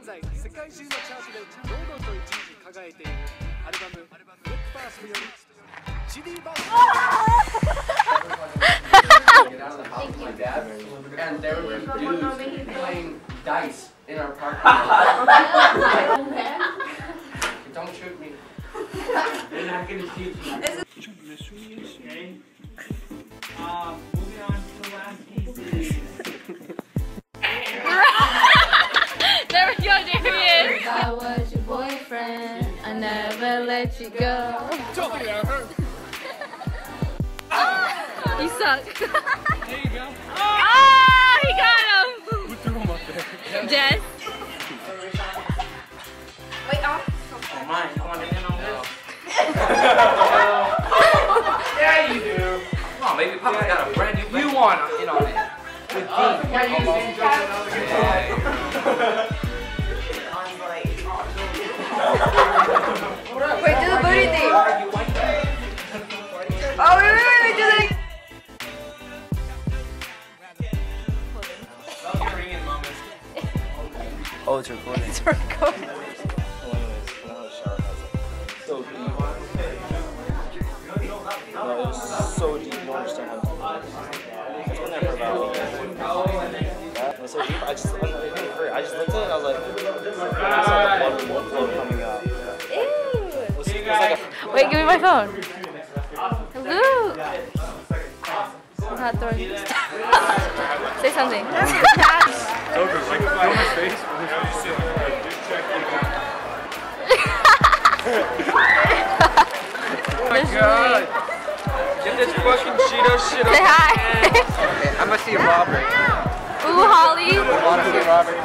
現在世界中のチャートで堂々と1位に輝いているアルバム「ブレックファースト」より CD バージョン get out of the house with my dad, and there were dudes playing dice in our parking lot. Don't shoot me. They're not gonna shoot you. Um, moving on to the last piece Let you go. you suck. there you go. Ah, he got him. Who threw him up there? Jess. Oh, mine. You want in on this? yeah, you do. Come on, baby. Papa's got a brand new. You want in on it? With Dean. Yeah, Wait, Oh, wait, wait, wait, wait, do. Oh, it's recording. It's recording. So deep. No, it was so deep. You don't understand how deep it is. It's been there for about. That was so deep. I just, I just looked at it. and I was like, I saw the blood flow coming out. It was, it was like a Wait, give me my phone. Luke. I'm not throwing. Say something. Joker, like, film his face. oh my God. Get this fucking Cheeto shit Say hi. Okay, I'm gonna see Robert. Ooh, Holly. I wanna see Robert.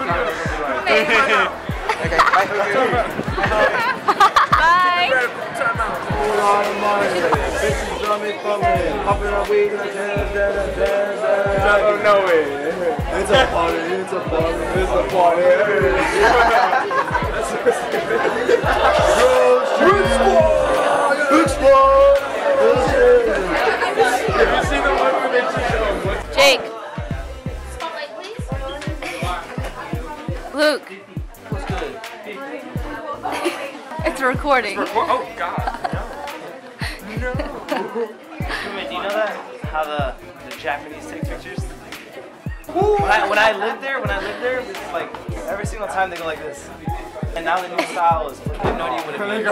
okay, bye. Bye. Oh, no way. It's a party, it's a party, it's a party. Big squad! Big squad! Have you seen the one where they just Jake. Luke. It's recording. Oh, God. Wait, do you know that how the, the Japanese take pictures? When I, when I lived there, when I lived there, it's like every single time they go like this. And now the new style is have no idea what it means.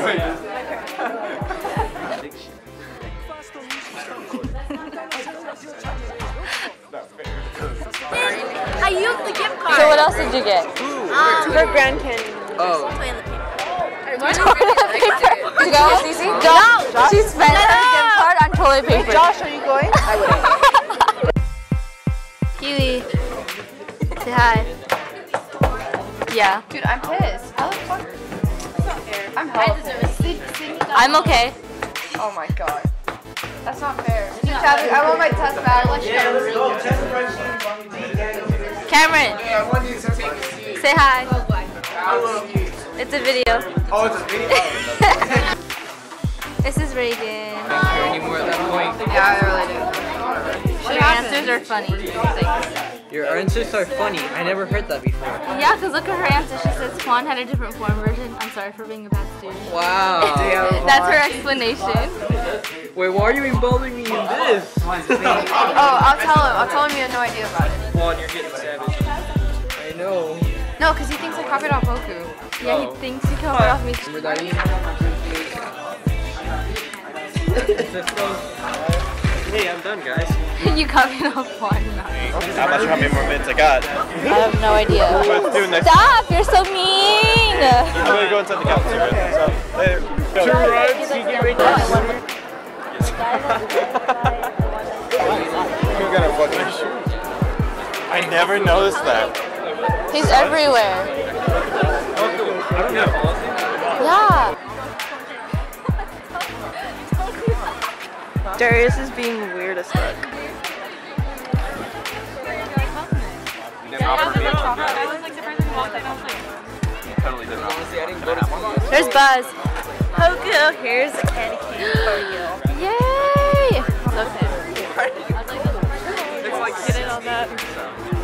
I used the gift card. So what else did you get? Um, For Grand Canyon. Oh. No. She spent her gift card on toilet paper. Josh, are you going? I would. Huey. Say hi. Yeah. Dude, I'm pissed. How the fuck? That's not fair. I'm helpful. I'm okay. Oh my god. That's not fair. Chadwick, I want my test back. bag. Cameron. Say hi. Oh, it's a video. Oh, it's a video. This is Reagan. anymore at that point. Yeah, I really do. Your answers are funny. Your answers are funny. I never heard that before. Yeah, because look at her answer. She says Quan had a different form version. I'm sorry for being a bad student. Wow. That's her explanation. Wait, why are you involving me in this? Oh, I'll tell him. I'll tell him you had no idea about it. Juan, you're getting savage. I know. No, because he thinks I copied off Hoku. Yeah, Oh. he thinks he copied off me. Remember that? Hey, I'm done, guys. you copied off one. I'm not sure how many more minutes I got. I have no idea. Let's do next. Stop! You're so mean! I'm gonna go inside the cafeteria. So, there. Go. You're gonna fucking shoot. I never noticed that. He's everywhere. I don't know. Yeah. Darius is being weird as fuck. There's Buzz. Hoku, here's a candy cane for you. Yay! It's like get on that.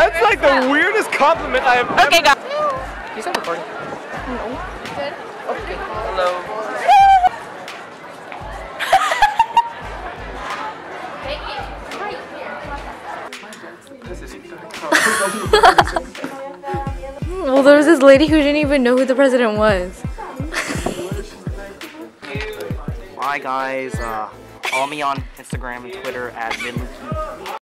That's like the weirdest compliment I have ever. Okay, guys. He's not recording. No. You good? Okay. Hello. Well, there was this lady who didn't even know who the president was. Hi guys, uh, follow me on Instagram and Twitter at Midluki.